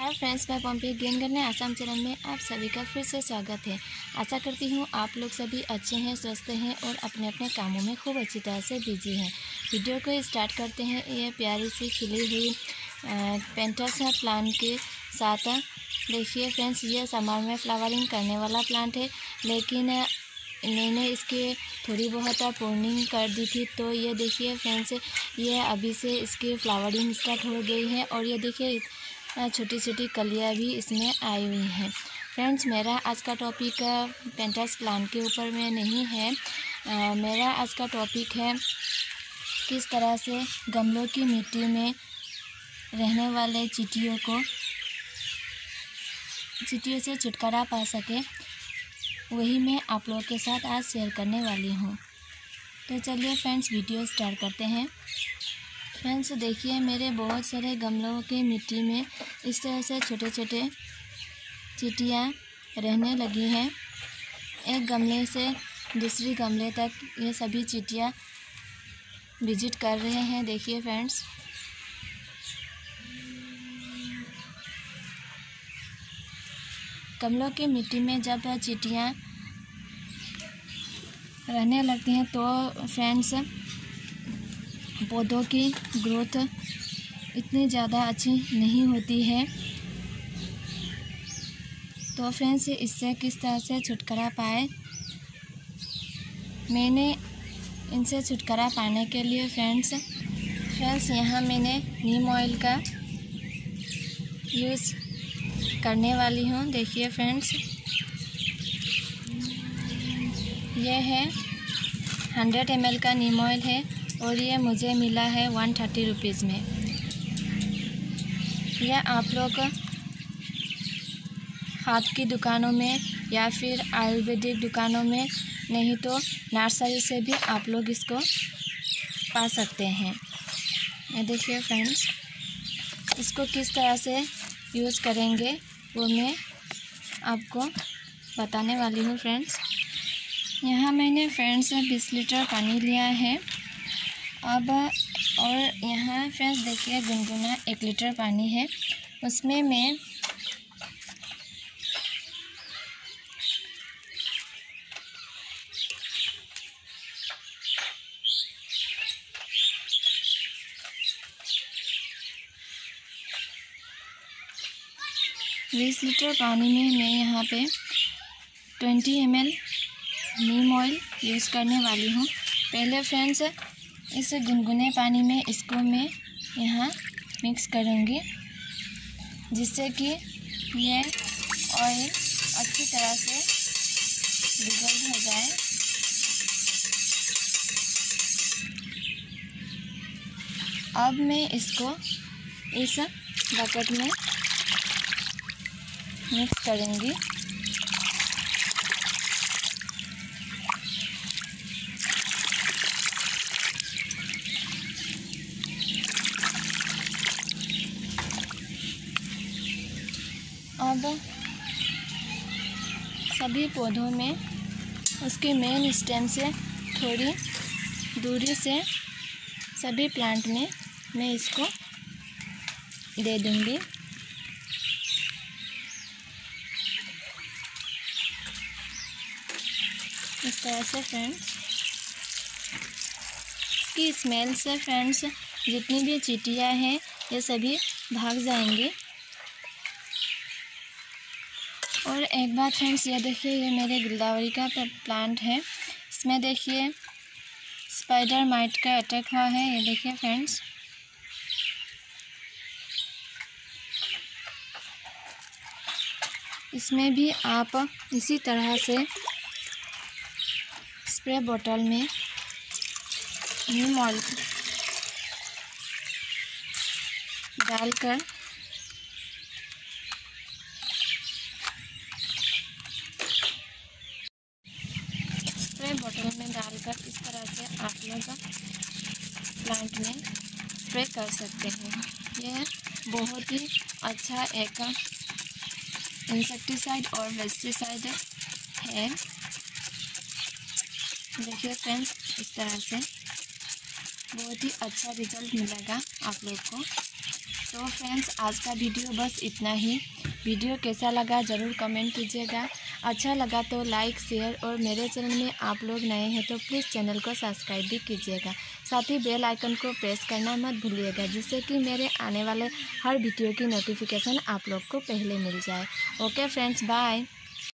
Hi friends, मैं Pampi gain करने Assam channel में आप सभी का फिर से स्वागत है। आशा करती हूँ आप लोग सभी अच्छे हैं, स्वस्थ हैं और अपने अपने कामों में खूब अच्छी तरह से बिज़ी हैं। वीडियो को स्टार्ट करते हैं। ये प्यारी सी खिली हुई पेंटस प्लांट के साथ। देखिए फ्रेंड्स, ये समर में फ्लावरिंग करने वाला प्लांट है, लेकिन मैंने इसके थोड़ी बहुत पूर्णिंग कर दी थी। तो ये देखिए फ्रेंड्स, ये अभी से इसकी फ्लावरिंग स्टार्ट हो गई है और ये देखिए छोटी छोटी कलियाँ भी इसमें आई हुई हैं। फ्रेंड्स मेरा आज का टॉपिक पेंटस प्लांट के ऊपर में नहीं है। आ, मेरा आज का टॉपिक है किस तरह से गमलों की मिट्टी में रहने वाले चीटियों को चीटियों से छुटकारा पा सके वही मैं आप लोगों के साथ आज शेयर करने वाली हूँ। तो चलिए फ्रेंड्स वीडियो स्टार्ट करते हैं। फ्रेंड्स देखिए, मेरे बहुत सारे गमलों की मिट्टी में इस तरह से छोटे छोटे चीटियाँ रहने लगी हैं। एक गमले से दूसरी गमले तक ये सभी चीटियाँ विज़िट कर रहे हैं। देखिए फ्रेंड्स गमलों की मिट्टी में जब चीटियाँ रहने लगती हैं तो फ्रेंड्स पौधों की ग्रोथ इतनी ज़्यादा अच्छी नहीं होती है। तो फ्रेंड्स, इससे किस तरह से छुटकारा पाए? मैंने इनसे छुटकारा पाने के लिए फ्रेंड्स फ्रेंड्स, यहाँ मैंने नीम ऑयल का यूज़ करने वाली हूँ। देखिए फ्रेंड्स ये है हंड्रेड एम का नीम ऑयल है। और ये मुझे मिला है वन थर्टी रुपीज़ में। यह आप लोग हाथ की दुकानों में या फिर आयुर्वेदिक दुकानों में नहीं तो नर्सरी से भी आप लोग इसको पा सकते हैं। ये देखिए फ्रेंड्स, इसको किस तरह से यूज़ करेंगे वो मैं आपको बताने वाली हूँ फ्रेंड्स। यहाँ मैंने फ्रेंड्स बीस लीटर पानी लिया है। अब, और यहाँ फ्रेंड्स देखिए, गुनगुना एक लीटर पानी है। उसमें मैं बीस लीटर पानी में मैं यहाँ पे twenty ML neem oil use use करने वाली हूँ। पहले फ्रेंड्स इस गुनगुने पानी में इसको मैं यहाँ मिक्स करूँगी, जिससे कि ये ऑयल अच्छी तरह से डिजल्व हो जाए। अब मैं इसको इस बकेट में मिक्स करूँगी। अब सभी पौधों में उसके मेन स्टेम से थोड़ी दूरी से सभी प्लांट में मैं इसको दे दूँगी। इस तरह से फ्रेंड्स इसकी स्मेल से फ्रेंड्स जितनी भी चीटियाँ हैं, ये सभी भाग जाएँगे। और एक बार फ्रेंड्स, ये देखिए, ये मेरे गुलदावरी का प्लांट है। इसमें देखिए स्पाइडर माइट का अटैक हुआ है, ये देखिए फ्रेंड्स। इसमें भी आप इसी तरह से स्प्रे बोतल में नीम ऑयल डालकर बॉटल में डालकर इस तरह आप लोग प्लांट में स्प्रे कर सकते हैं। यह बहुत ही अच्छा एक इंसेक्टिसाइड और पेस्टिसाइड है। देखिए फ्रेंड्स इस तरह से बहुत ही अच्छा रिज़ल्ट मिलेगा आप लोग को। तो फ्रेंड्स आज का वीडियो बस इतना ही। वीडियो कैसा लगा ज़रूर कमेंट कीजिएगा। अच्छा लगा तो लाइक, शेयर और मेरे चैनल में आप लोग नए हैं तो प्लीज़ चैनल को सब्सक्राइब भी कीजिएगा। साथ ही बेल आइकन को प्रेस करना मत भूलिएगा, जिससे कि मेरे आने वाले हर वीडियो की नोटिफिकेशन आप लोग को पहले मिल जाए। Okay friends, bye.